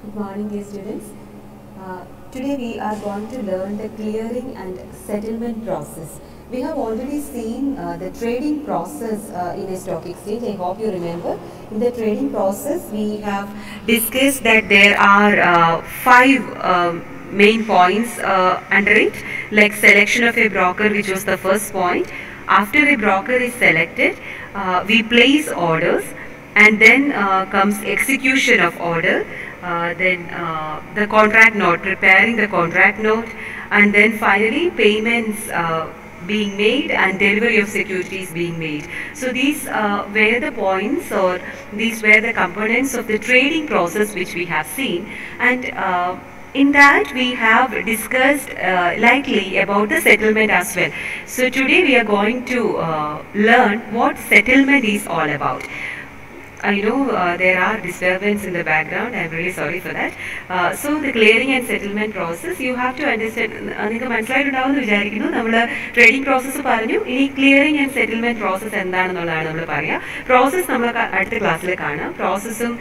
Good morning, dear students. Uh, today we are going to learn the clearing and settlement process. We have already seen uh, the trading process uh, in a stock exchange. I hope you remember. In the trading process, we have discussed that there are uh, five um, main points uh, under it, like selection of a broker, which was the first point. After a broker is selected, uh, we place orders and then uh, comes execution of order uh, then uh, the contract note preparing the contract note and then finally payments uh, being made and delivery of securities being made. So these uh, were the points or these were the components of the trading process which we have seen. And uh, in that we have discussed uh, lightly about the settlement as well. So today we are going to uh, learn what settlement is all about I know uh, there are disturbance in the background. I'm really sorry for that. Uh, so the clearing and settlement process, you have to understand. uh, നിങ്ങൾക്ക് മനസ്സിലായിട്ടുണ്ടാവുമെന്ന് വിചാരിക്കുന്നു നമ്മൾ trading process പറഞ്ഞു ഇനി clearing and settlement process എന്താണെന്നുള്ളതാണ് നമ്മൾ പറയുക process നമ്മൾ അടുത്ത ക്ലാസ്സിൽ കാണാം പ്രോസസ്സും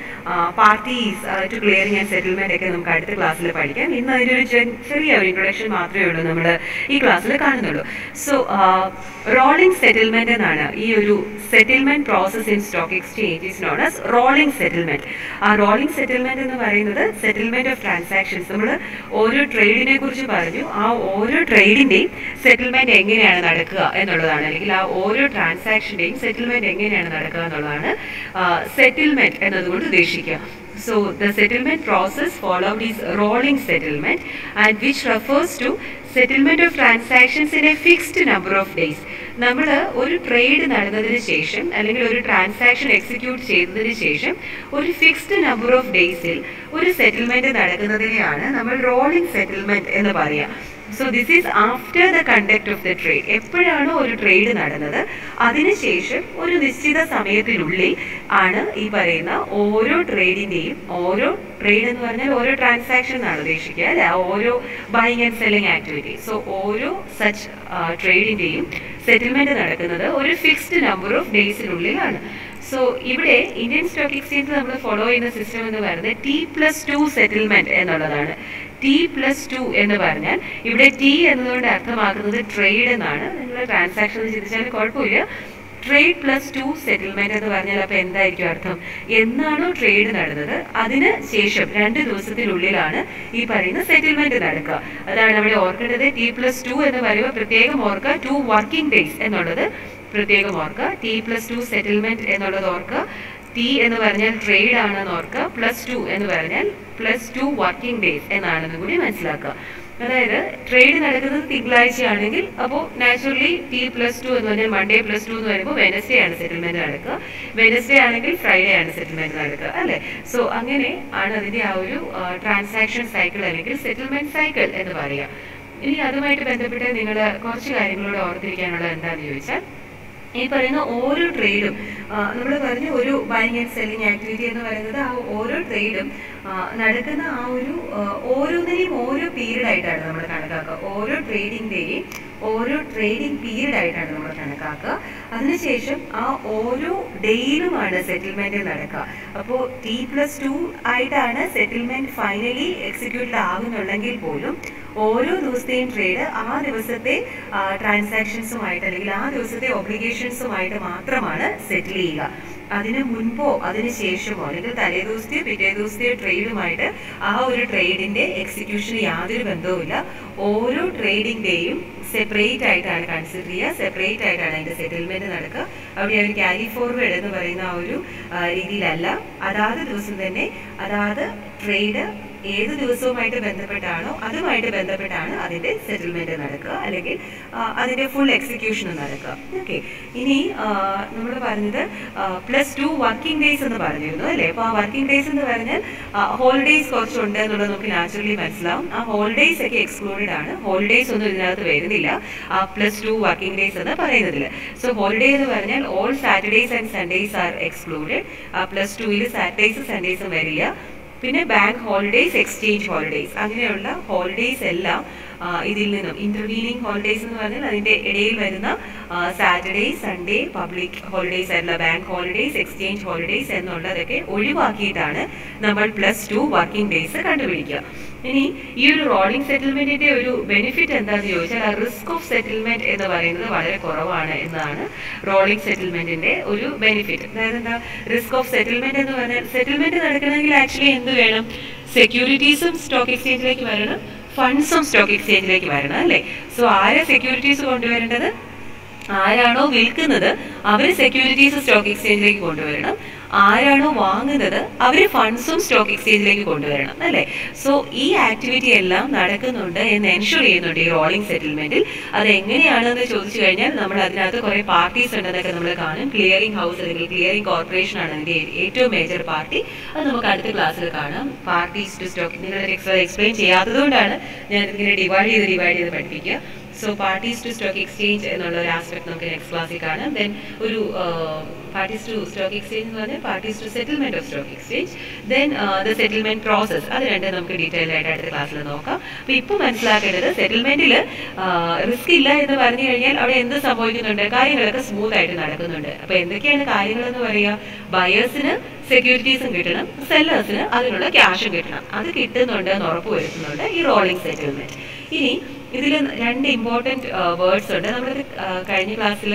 parties to clearing and settlement ഒക്കെ നമുക്ക് അടുത്ത ക്ലാസ്സിൽ പഠിക്കാം ഇന്ന് അതിനൊരു ചെറിയ ഒരു ഇൻട്രൊഡക്ഷൻ മാത്രമേ ഉള്ളൂ നമ്മൾ ഈ ക്ലാസ്സിൽ കാണുന്നുള്ളൂ സോ റോളിംഗ് സെറ്റിൽമെന്റ് എന്നാണ് ഈ ഒരു settlement process in stock exchange known as rolling settlement ആ റോളിംഗ് സെറ്റിൽമെന്റ് എന്ന് പറയുന്നത് സെറ്റിൽമെന്റ് ഓഫ് ട്രാൻസാക്ഷൻസ് നമ്മൾ ഓരോ ട്രേഡിനെ കുറിച്ച് പറഞ്ഞു. ആ ഓരോ ട്രേഡിന്റെയും സെറ്റിൽമെന്റ് എങ്ങനെയാണ് നടക്കുക എന്നുള്ളതാണ്. അല്ലെങ്കിൽ ആ ഓരോ ട്രാൻസാക്ഷന്റെയും സെറ്റിൽമെന്റ് എങ്ങനെയാണ് നടക്കുക എന്നുള്ളതാണ് സെറ്റിൽമെന്റ് എന്നതുകൊണ്ട് ഉദ്ദേശിക്കുക. So the settlement process followed is rolling settlement and which refers to settlement of transactions in a fixed number of days. നമ്മൾ ഒരു ട്രേഡ് നടന്നതിന് ശേഷം അല്ലെങ്കിൽ ഒരു ട്രാൻസാക്ഷൻ എക്സിക്യൂട്ട് ചെയ്തതിന് ശേഷം ഒരു ഫിക്സ്ഡ് നമ്പർ ഓഫ് ഡേയ്സിൽ ഒരു സെറ്റിൽമെന്റ് നടക്കുന്നതിനെയാണ് നമ്മൾ റോളിംഗ് സെറ്റിൽമെന്റ് എന്ന് പറയുക so this is after the conduct of the trade എപ്പോഴാണോ ഒരു ട്രേഡ് നടന്നത് അതിനുശേഷം ഒരു നിശ്ചിത സമയത്തിനുള്ളിൽ ആണ് ഈ പറയുന്ന ഓരോ ട്രേഡിന്റെയും ഓരോ ട്രേഡ് എന്ന് പറഞ്ഞാൽ ഓരോ ട്രാൻസാക്ഷൻ എന്നാണ് ഉദ്ദേശിക്കുക അല്ലെ? ഓരോ buying and selling activity so ഓരോ സച്ച് ട്രേഡിന്റെയും സെറ്റിൽമെന്റ് നടക്കുന്നത് ഒരു ഫിക്സ്ഡ് നമ്പർ ഓഫ് ഡേയ്സിനുള്ളിലാണ് സോ ഇവിടെ ഇന്ത്യൻ സ്റ്റോക്ക് എക്സ്ചേഞ്ച് നമ്മൾ ഫോളോ ചെയ്യുന്ന സിസ്റ്റം എന്ന് പറയുന്നത് ടി പ്ലസ് ടു സെറ്റിൽമെന്റ് എന്നുള്ളതാണ്. ടി പ്ലസ് ടു എന്ന് പറഞ്ഞാൽ ഇവിടെ ടി എന്നതുകൊണ്ട് അർത്ഥമാക്കുന്നത് ട്രേഡ് എന്നാണ്. നിങ്ങൾ ട്രാൻസാക്ഷൻ ചിന്തിച്ചാൽ കുഴപ്പമില്ല. ട്രേഡ് പ്ലസ് ടു സെറ്റിൽമെന്റ് എന്ന് പറഞ്ഞാൽ അപ്പോൾ എന്തായിരിക്കും അർത്ഥം? എന്നാണോ ട്രേഡ് നടന്നത്? അതിന് ശേഷം രണ്ട് ദിവസത്തിനുള്ളിലാണ് ഈ പറയുന്ന സെറ്റിൽമെന്റ് നടക്കുക. അതാണ് നമ്മൾ ഓർക്കേണ്ടത്. ടി പ്ലസ് ടു എന്ന് പറയുമ്പോൾ പ്രത്യേകം ഓർക്കുക. ടു വർക്കിംഗ് ഡേയ്സ് എന്നുള്ളത്. പ്രത്യേകം ഓർക്കുക. ടി പ്ലസ് ടു സെറ്റിൽമെന്റ് എന്നുള്ളത് ഓർക്കുക. ടി എന്ന് പറഞ്ഞാൽ ട്രേഡ് ആണെന്ന് ഓർക്കുക പ്ലസ് ടു എന്ന് പറഞ്ഞാൽ പ്ലസ് ടു വർക്കിംഗ് ഡേയ്സ് എന്നാണെന്ന് കൂടി മനസ്സിലാക്കുക. അതായത് ട്രേഡ് നടക്കുന്നത് തിങ്കളാഴ്ചയാണെങ്കിൽ അപ്പോൾ നാച്ചുറലി ടി പ്ലസ് ടു എന്ന് പറഞ്ഞാൽ മൺഡേ പ്ലസ് ടു എന്ന് പറയുമ്പോൾ വെനസ്ഡേ ആണ് സെറ്റിൽമെന്റ് നടക്കുക. വെനസ്ഡേ ആണെങ്കിൽ ഫ്രൈഡേ ആണ് സെറ്റിൽമെന്റ് നടക്കുക അല്ലേ? സോ അങ്ങനെ ആണ് അതിന്റെ ആ ഒരു ട്രാൻസാക്ഷൻ സൈക്കിൾ അല്ലെങ്കിൽ സെറ്റിൽമെന്റ് സൈക്കിൾ എന്ന് പറയുക. ഇനി അതുമായിട്ട് ബന്ധപ്പെട്ട് നിങ്ങൾ കുറച്ച് കാര്യങ്ങളോട് ഓർത്തിരിക്കാനുള്ളത് എന്താണെന്ന് ചോദിച്ചാൽ ഈ പറയുന്ന ഓരോ ട്രേഡും നമ്മൾ പറഞ്ഞ ഒരു ബൈങ് ആൻഡ് സെല്ലിങ് ആക്ടിവിറ്റി എന്ന് പറയുന്നത് ആ ഓരോ ട്രേഡും നടക്കുന്ന ആ ഒരു ഓരോന്നിനെയും ഓരോ പീരീഡ് ആയിട്ടാണ് നമ്മൾ കണക്കാക്കുക. ഓരോ ട്രേഡിന്റെയും ഓരോ ട്രേഡിംഗ് പീരീഡ് ആയിട്ടാണ് നമ്മൾ കണക്കാക്കുക. അതിനുശേഷം ആ ഓരോ ഡേയിലുമാണ് സെറ്റിൽമെന്റ് നടക്കുക. അപ്പോൾ ടി പ്ലസ് ടു ആയിട്ടാണ് സെറ്റിൽമെന്റ് ഫൈനലി എക്സിക്യൂട്ടഡ് ആകുന്നുണ്ടെങ്കിൽ പോലും ഓരോ ദിവസത്തെയും ട്രേഡ് ആ ദിവസത്തെ ട്രാൻസാക്ഷൻസുമായിട്ട് അല്ലെങ്കിൽ ആ ദിവസത്തെ ഒബ്ലിഗേഷൻസുമായിട്ട് മാത്രമാണ് സെറ്റിൽ ചെയ്യുക. അതിന് മുൻപോ അതിന് ശേഷമോ അല്ലെങ്കിൽ തലേ ദിവസത്തെയോ പിറ്റേ ദിവസത്തെയോ ട്രേഡുമായിട്ട് ആ ഒരു ട്രേഡിന്റെ എക്സിക്യൂഷന് യാതൊരു ബന്ധവുമില്ല. ഓരോ ട്രേഡിന്റെയും സെപ്പറേറ്റ് ആയിട്ടാണ് കൺസിഡർ ചെയ്യുക. സെപ്പറേറ്റ് ആയിട്ടാണ് അതിന്റെ സെറ്റിൽമെന്റ് നടക്കുക. അവിടെ ഒരു ക്യാരി ഫോർവേഡ് എന്ന് പറയുന്ന ആ ഒരു രീതിയിലല്ല. അതാത് ദിവസം തന്നെ അതാത് ട്രേഡ് ഏത് ദിവസവുമായിട്ട് ബന്ധപ്പെട്ടാണോ അതുമായിട്ട് ബന്ധപ്പെട്ടാണ് അതിന്റെ സെറ്റിൽമെന്റ് നടക്കുക. അല്ലെങ്കിൽ അതിന്റെ ഫുൾ എക്സിക്യൂഷൻ നടക്കുക. ഓക്കെ ഇനി നമ്മൾ പറഞ്ഞത് പ്ലസ് ടു വർക്കിംഗ് ഡേയ്സ് എന്ന് പറഞ്ഞിരുന്നു അല്ലേ? അപ്പോൾ ആ വർക്കിംഗ് ഡേയ്സ് എന്ന് പറഞ്ഞാൽ ഹോളിഡേയ്സ് കുറച്ചുണ്ട് എന്നുള്ളത് നമുക്ക് നാച്ചുറലി മനസ്സിലാവും. ആ ഹോളിഡേയ്സ് ഒക്കെ എക്സ്ക്ലൂഡഡ് ആണ്. ഹോളിഡേയ്സ് ഒന്നും ഇതിനകത്ത് വരുന്നില്ല. ആ പ്ലസ് ടു വർക്കിംഗ് ഡേയ്സ് എന്ന് പറയുന്നതിൽ. സോ ഹോളിഡേ എന്ന് പറഞ്ഞാൽ all Saturdays and Sundays are excluded ആ പ്ലസ് ടുവിൽ സാറ്റർഡേയ്സും സൺഡേയ്സും വരില്ല. പിന്നെ ബാങ്ക് ഹോളിഡേയ്സ് എക്സ്ചേഞ്ച് ഹോളിഡേയ്സ് അങ്ങനെയുള്ള ഹോളിഡേയ്സ് എല്ലാം ഇതിൽ നിന്നും ഇന്റർവീനിങ് ഹോളിഡേയ്സ് എന്ന് പറഞ്ഞാൽ അതിന്റെ ഇടയിൽ വരുന്ന സാറ്റർഡേ സൺഡേ പബ്ലിക് ഹോളിഡേയ്സ് ആയിട്ടുള്ള ബാങ്ക് ഹോളിഡേയ്സ് എക്സ്ചേഞ്ച് ഹോളിഡേയ്സ് എന്നുള്ളതൊക്കെ ഒഴിവാക്കിയിട്ടാണ് നമ്മൾ പ്ലസ് ടു വർക്കിംഗ് ഡേയ്സ് കണ്ടുപിടിക്കുക. ഇനി ഈ ഒരു റോളിംഗ് സെറ്റിൽമെന്റിന്റെ ഒരു ബെനിഫിറ്റ് എന്താണെന്ന് ചോദിച്ചാൽ ആ റിസ്ക് ഓഫ് സെറ്റിൽമെന്റ് എന്ന് പറയുന്നത് വളരെ കുറവാണ് എന്നാണ് റോളിംഗ് സെറ്റിൽമെന്റിന്റെ ഒരു ബെനിഫിറ്റ് അതായത് എന്താ? റിസ്ക് ഓഫ് സെറ്റിൽമെന്റ് എന്ന് പറഞ്ഞാൽ സെറ്റിൽമെന്റ് നടക്കണമെങ്കിൽ ആക്ച്വലി എന്ത് വേണം? സെക്യൂരിറ്റീസും സ്റ്റോക്ക് എക്സ്ചേഞ്ചിലേക്ക് വരണം ഫണ്ട്സും സ്റ്റോക്ക് എക്സ്ചേഞ്ചിലേക്ക് വരണം അല്ലേ? സോ ആരെ സെക്യൂരിറ്റീസ് കൊണ്ടുവരേണ്ടത്? ആരാണോ വിൽക്കുന്നത് അവർ സെക്യൂരിറ്റീസ് സ്റ്റോക്ക് എക്സ്ചേഞ്ചിലേക്ക് കൊണ്ടുവരണം. ആരാണോ വാങ്ങുന്നത് അവർ ഫണ്ട്സും സ്റ്റോക്ക് എക്സ്ചേഞ്ചിലേക്ക് കൊണ്ടുവരണം അല്ലേ? സോ ഈ ആക്ടിവിറ്റി എല്ലാം നടക്കുന്നുണ്ട് എന്ന് എൻഷുർ ചെയ്യുന്നുണ്ട് ഈ റോളിംഗ് സെറ്റിൽമെന്റിൽ അത് എങ്ങനെയാണെന്ന് ചോദിച്ചു കഴിഞ്ഞാൽ നമ്മൾ അതിനകത്ത് കുറെ പാർട്ടീസ് ഉണ്ടെന്നൊക്കെ നമ്മൾ കാണും. ക്ലിയറിംഗ് ഹൗസ് അല്ലെങ്കിൽ ക്ലിയറിംഗ് കോർപ്പറേഷൻ ആണ് അതിന്റെ ഏറ്റവും മേജർ പാർട്ടി അത് നമുക്ക് അടുത്ത ക്ലാസ്സിൽ കാണാം. പാർട്ടീസ് ടു സ്റ്റോക്ക് നിങ്ങളുടെ എക്സ്പ്ലെയിൻ ചെയ്യാത്തതുകൊണ്ടാണ് ഞാൻ ഇതിങ്ങനെ ഡിവൈഡ് ചെയ്ത് ഡിവൈഡ് ചെയ്ത് പഠിപ്പിക്കുക. So parties to stock exchange എന്നുള്ള ഒരു ആസ്പെക്ട് നമുക്ക് നെക്സ്റ്റ് ക്ലാസ്സിൽ കാണാം. ദെൻ ഒരു പാർട്ടീസ് ടു സ്റ്റോക്ക് എക്സ്ചേഞ്ച് എന്ന് പറഞ്ഞാൽ parties to settlement of stock exchange then the settlement process അത് രണ്ടും നമുക്ക് ഡീറ്റെയിൽ ആയിട്ട് അടുത്ത ക്ലാസ്സിൽ നോക്കാം. അപ്പൊ ഇപ്പൊ മനസ്സിലാക്കേണ്ടത് സെറ്റിൽമെന്റിൽ റിസ്ക് ഇല്ല എന്ന് പറഞ്ഞു കഴിഞ്ഞാൽ അവിടെ എന്ത് സംഭവിക്കുന്നുണ്ട്? കാര്യങ്ങളൊക്കെ സ്മൂത്ത് ആയിട്ട് നടക്കുന്നുണ്ട്. അപ്പൊ എന്തൊക്കെയാണ് കാര്യങ്ങൾ എന്ന് പറയുക ബയേഴ്സിന് സെക്യൂരിറ്റീസും കിട്ടണം. സെല്ലേഴ്സിന് അതിനുള്ള ക്യാഷും കിട്ടണം. അത് കിട്ടുന്നുണ്ട് എന്ന് ഉറപ്പ് വരുത്തുന്നുണ്ട് ഈ റോളിംഗ് സെറ്റിൽമെന്റ് ഇനി ഇതിൽ രണ്ട് ഇമ്പോർട്ടന്റ് വേർഡ്സ് ഉണ്ട്. നമ്മൾ കഴിഞ്ഞ ക്ലാസ്സിൽ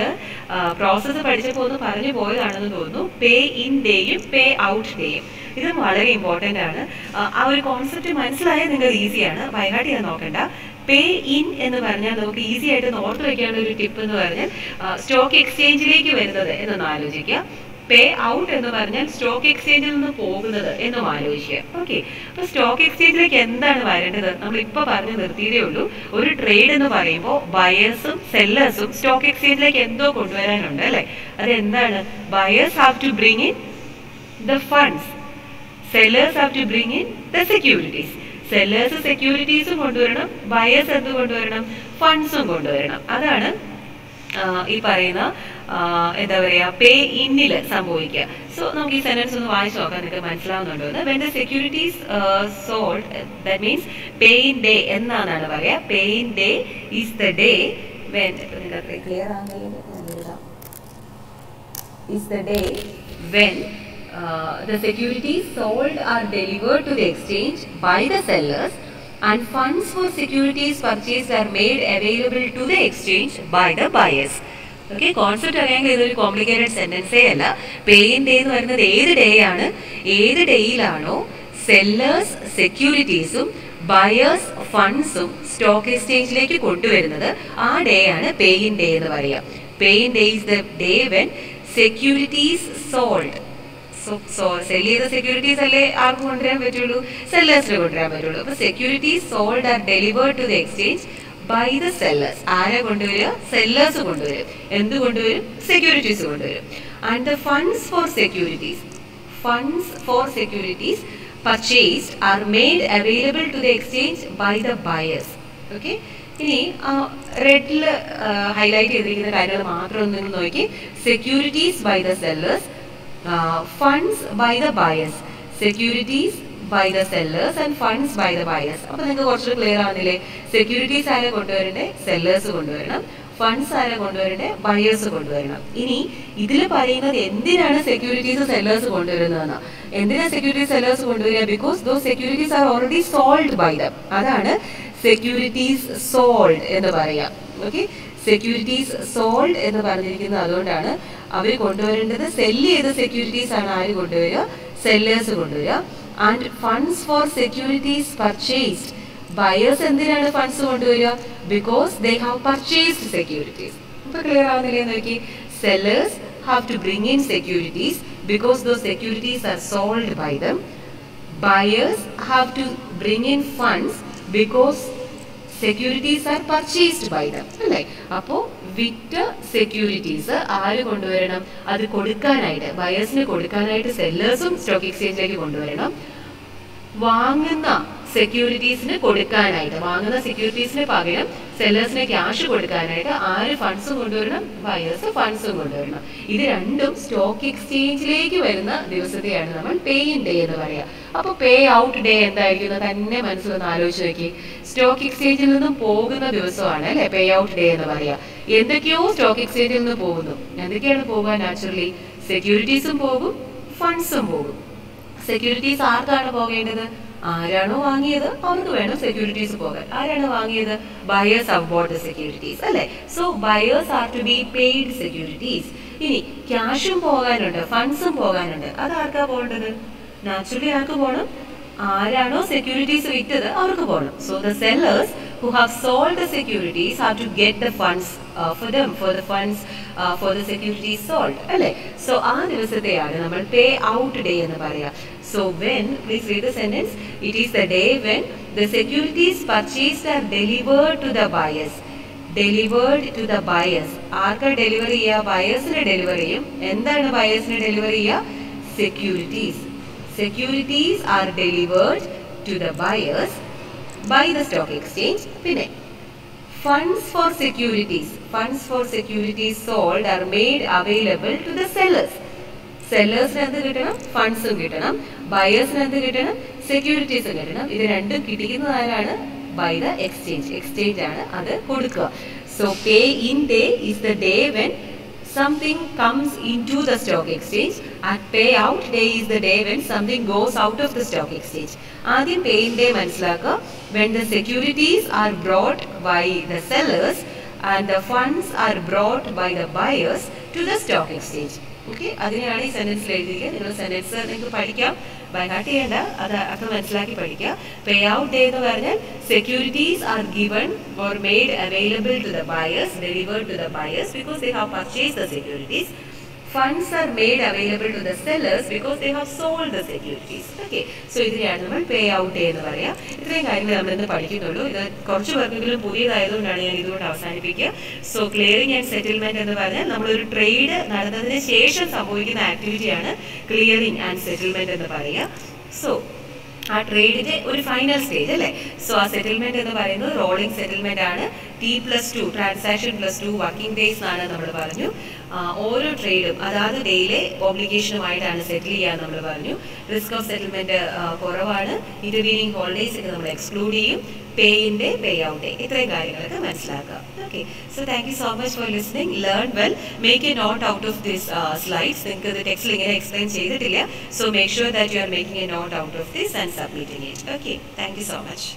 പ്രോസസ്സ് പഠിച്ചപ്പോൾ ഒന്ന് പറഞ്ഞു പോയതാണെന്ന് തോന്നുന്നു. പേ ഇൻ ഡേയും പേ ഔട്ട് ഡേയും ഇത് വളരെ ഇമ്പോർട്ടന്റ് ആണ്. ആ, ഒരു കോൺസെപ്റ്റ് മനസ്സിലായാൽ നിങ്ങൾക്ക് ഈസിയാണ് വയനാട്ടിൽ ചെയ്യാൻ നോക്കണ്ട. പേ ഇൻ എന്ന് പറഞ്ഞാൽ നമുക്ക് ഈസി ആയിട്ട് ഓർത്ത് വെക്കാനുള്ള ഒരു ടിപ്പ് എന്ന് പറഞ്ഞാൽ സ്റ്റോക്ക് എക്സ്ചേഞ്ചിലേക്ക് വരുന്നത് എന്നൊന്ന് ആലോചിക്കുക. പേ ഔട്ട് എന്ന് പറഞ്ഞാൽ സ്റ്റോക്ക് എക്സ്ചേഞ്ചിൽ നിന്ന് പോകുന്നത് എന്നും ആലോചിക്കുക. ഓക്കെ അപ്പൊ സ്റ്റോക്ക് എക്സ്ചേഞ്ചിലേക്ക് എന്താണ് വരേണ്ടത്? നമ്മൾ ഇപ്പൊ പറഞ്ഞു നിർത്തിയതേ ഉള്ളൂ. ഒരു ട്രേഡ് എന്ന് പറയുമ്പോൾ ബയേഴ്സും സെല്ലേഴ്സും സ്റ്റോക്ക് എക്സ്ചേഞ്ചിലേക്ക് എന്തോ കൊണ്ടുവരാനുണ്ട് അല്ലെ? അത് എന്താണ് buyers have to bring in the funds sellers have to bring in the securities sellers സെക്യൂരിറ്റീസും കൊണ്ടുവരണം ബയേഴ്സ് എന്ത് കൊണ്ടുവരണം? ഫണ്ട്സും കൊണ്ടുവരണം. അതാണ് ഈ പറയുന്ന എന്താ പറയാ പേ ഇന്നിൽ സംഭവിക്കുക സോ നമുക്ക് ഈ സെന്റൻസ് ഒന്ന് വായിച്ചു നോക്കാം നിങ്ങൾക്ക് മനസ്സിലാവുന്നുണ്ടോ എന്ന് when the securities sold that means pay in day എന്നാണ് പറയാ pay in day is the day when clear എഴുതാം is the day when uh, the securities sold are delivered to the exchange by the sellers and funds for securities purchased are made available to the exchange by the buyers. Okay concept അറിയാമെങ്കിൽ ഇതൊരു complicated സെന്റൻസേ അല്ല. Pay-in day എന്ന് പറയുന്നത് ഏത് day ആണ്? ഏത് ഡേയിലാണോ sellers സെക്യൂരിറ്റീസും ബയേഴ്സ് ഫണ്ട്സും സ്റ്റോക്ക് എക്സ്ചേഞ്ചിലേക്ക് കൊണ്ടുവരുന്നത്? ആ ഡേ ആണ് പേയിൻ ഡേ എന്ന് പറയാം pay in day is the day when securities sold sell ചെയ്ത സെക്യൂരിറ്റീസ് അല്ലേ ആർക്ക് കൊണ്ടുവരാൻ പറ്റുള്ളൂ? സെല്ലേഴ്സിന് കൊണ്ടുവരാൻ പറ്റുള്ളൂ. അപ്പൊ securities sold are delivered to the exchange by the sellers ആരെ കൊണ്ടുവരിക സെല്ലേഴ്സ് കൊണ്ടുവരും. എന്ത് കൊണ്ടുവരും? സെക്യൂരിറ്റീസ് കൊണ്ടുവരും. And the funds for securities funds for securities purchased are made available to the exchange by the buyers okay ഇനി റെഡിൽ highlight ചെയ്തിരിക്കുന്ന കാര്യങ്ങൾ മാത്രം ഒന്ന് നോക്കി. Securities by the sellers funds by the buyers securities by the sellers and funds by the buyers അപ്പൊ നിങ്ങൾക്ക് കുറച്ച് ക്ലിയർ ആവുന്നില്ലേ? സെക്യൂരിറ്റീസ് ആരെ കൊണ്ടുവരണ്ടേ? സെല്ലേഴ്സ് കൊണ്ടുവരണം. ഫണ്ട്സ് ആരെ കൊണ്ടുവരണ്ടേ? ബയേഴ്സ് കൊണ്ടുവരണം. ഇനി ഇതിൽ പറയുന്നത് എന്തിനാണ് സെക്യൂരിറ്റീസ് സെല്ലേഴ്സ് കൊണ്ടുവരുന്നതെന്ന്? എന്തിനാ സെക്യൂരിറ്റി സെല്ലേഴ്സ് കൊണ്ടുവരിക? Because those securities are already sold by them അതാണ് സെക്യൂരിറ്റീസ് സോൾഡ് എന്ന് പറയാം ഓക്കെ സെക്യൂരിറ്റീസ് സോൾഡ് എന്ന് പറഞ്ഞിരിക്കുന്നത് അതുകൊണ്ടാണ് അവർ കൊണ്ടുവരേണ്ടത്. സെല്ല് ചെയ്ത സെക്യൂരിറ്റീസ് ആണ് ആര് കൊണ്ടുവരിക? സെല്ലേഴ്സ് കൊണ്ടുവരിക. And funds for securities purchased buyers എന്തിനാണ് ഫണ്ട്സ് കൊണ്ടുവരിക? Because they have purchased securities ഇപ്പൊ ക്ലിയർ ആവുന്നില്ലേ നോക്കി. Sellers have to bring in securities because those securities are sold by them buyers have to bring in funds because securities are purchased by them അല്ലേ? അപ്പോ വിറ്റ securities ആര് കൊണ്ടുവരണം? അത് കൊടുക്കാനായിട്ട് ബയേഴ്സിന് കൊടുക്കാനായിട്ട് സെല്ലേഴ്സും സ്റ്റോക്ക് എക്സ്ചേഞ്ചിലേക്ക് കൊണ്ടുവരണം. വാങ്ങുന്ന സെക്യൂരിറ്റീസിന് കൊടുക്കാനായിട്ട് വാങ്ങുന്ന സെക്യൂരിറ്റീസിന് പകരം സെല്ലേഴ്സിന് ക്യാഷ് കൊടുക്കാനായിട്ട് ആര് ഫണ്ട്സും കൊണ്ടുവരണം? ബയേഴ്സ് ഫണ്ട്സും കൊണ്ടുവരണം. ഇത് രണ്ടും സ്റ്റോക്ക് എക്സ്ചേഞ്ചിലേക്ക് വരുന്ന ദിവസത്തെയാണ് നമ്മൾ പേ ഇൻ ഡേ എന്ന് പറയുക അപ്പോൾ പേ ഔട്ട് ഡേ എന്തായിരിക്കും എന്ന് തന്നെ മനസ്സിലൊന്ന് ആലോചിച്ച് നോക്കി. സ്റ്റോക്ക് എക്സ്ചേഞ്ചിൽ നിന്നും പോകുന്ന ദിവസമാണ് അല്ലെ? പേ ഔട്ട് ഡേ എന്ന് പറയുക എന്തൊക്കെയോ സ്റ്റോക്ക് എക്സ്ചേഞ്ചിൽ നിന്ന് പോകുന്നു. എന്തൊക്കെയാണ് പോകാൻ നാച്ചുറലി സെക്യൂരിറ്റീസും പോകും ഫണ്ട്സും പോകും. സെക്യൂരിറ്റീസ് ആർക്കാണ് പോകേണ്ടത്? ആരാണോ വാങ്ങിയത്? അവർക്ക് വേണം സെക്യൂരിറ്റീസ് പോകാൻ. ആരാണ് വാങ്ങിയത്? ബയേഴ്സ് ഹവ് ബോട്ട് സെക്യൂരിറ്റീസ് അല്ലേ? So buyers are to be paid securities ഇനി ക്യാഷും പോകാനുണ്ട് ഫണ്ട്സും പോകാനുണ്ട്. അത് ആർക്കാ പോകേണ്ടത്? നാച്ചുറലി ആർക്ക് പോകണം? ആരാണോ സെക്യൂരിറ്റീസ് വിറ്റത് അവർക്ക് പോകണം. So the sellers who have sold the securities have to get the funds uh, for them for the funds uh, for the securities sold അല്ലേ? സോ ആ ദിവസത്തെയാണ് നമ്മൾ പേ ഔട്ട് ഡേ എന്ന് പറയാ. So when please read the sentence it is the day when the securities purchased are delivered to the buyers delivered to the buyers ആർക്കാ delivery ചെയ്യുക ബയേഴ്സിന് delivery ചെയ്യും. എന്താണ് ബയേഴ്സിന് ഡെലിവറി ചെയ്യുക securities securities are delivered to the buyers by the stock exchange പിന്നെ. Funds for securities funds for securities sold are made available to the sellers സെല്ലേഴ്സിന് എന്ത് കിട്ടണം? ഫണ്ട്സും കിട്ടണം. ബയേഴ്സിന് എന്ത് കിട്ടണം? സെക്യൂരിറ്റീസും കിട്ടണം. ഇത് രണ്ടും കിട്ടിക്കുന്നത് ആരാണ് ബൈ ദ എക്സ്ചേഞ്ച് എക്സ്ചേഞ്ച് ആണ് അത് കൊടുക്കുക. So pay in day is the day when something comes in to the stock exchange and pay out day is the day when something goes out of the stock exchange. ആദ്യം പേയിന്റെ മനസ്സിലാക്കുക. When the securities are brought by the sellers and the funds are brought by the buyers to the stock exchange okay അതിനെയാണ് ഈ സെന്റൻസിൽ എഴുതിയത് നിങ്ങൾ sentence നിങ്ങൾക്ക് പഠിക്കാം. By heart ചെയ്യേണ്ട. അത് അർത്ഥം മനസ്സിലാക്കി പഠിക്കുക. പേ ഔട്ട് ഡേ എന്ന് പറഞ്ഞാൽ securities are given or made available to the buyers delivered to the buyers because they have purchase the securities funds are made available to the sellers because they have sold the securities okay so ഇതിനെയാണ് നമ്മൾ pay out എന്ന് പറയാം. ഇത്രയും കാര്യങ്ങൾ നമ്മൾ ഇന്ന് പഠിക്കുന്നുള്ളൂ. ഇത് കുറച്ച് പേർക്കെങ്കിലും പുതിയതായതുകൊണ്ടാണ് ഞാൻ ഇതുകൊണ്ട് അവസാനിപ്പിക്കുക. സോ ക്ലിയറിംഗ് ആൻഡ് സെറ്റിൽമെന്റ് എന്ന് പറഞ്ഞാൽ നമ്മളൊരു ട്രേഡ് നടന്നതിന് ശേഷം സംഭവിക്കുന്ന ആക്ടിവിറ്റിയാണ് ക്ലിയറിംഗ് ആൻഡ് സെറ്റിൽമെന്റ് എന്ന് പറയുക സോ ആ ട്രേഡിന്റെ ഒരു ഫൈനൽ സ്റ്റേജ് അല്ലേ? സോ ആ സെറ്റിൽമെന്റ് എന്ന് പറയുന്നത് റോളിംഗ് സെറ്റിൽമെന്റ് ആണ്. T plus two transaction plus two working days എന്നാണ് നമ്മൾ പറഞ്ഞു. ഓരോ ട്രേഡും അതാത് ഡേയിലെ ഓബ്ലിഗേഷനുമായിട്ടാണ് സെറ്റിൽ ചെയ്യാൻ നമ്മൾ പറഞ്ഞു. റിസ്ക് ഓഫ് സെറ്റിൽമെന്റ് കുറവാണ്. ഇന്റർവീനിങ് ഹോളിഡേയ്സ് ഒക്കെ നമ്മൾ എക്സ്ക്ലൂഡ് ചെയ്യും. പേയിന്റെ പേ ഔട്ട് ഇത്രയും കാര്യങ്ങളൊക്കെ മനസ്സിലാക്കുക. Okay so thank you so much for listening learn well make a note out of this slides നിങ്ങൾക്ക് ഇത് ടെക്സ്റ്റിൽ ഇങ്ങനെ എക്സ്പ്ലെയിൻ ചെയ്തിട്ടില്ല. So make sure that you are making a note out of this and submitting it okay thank you so much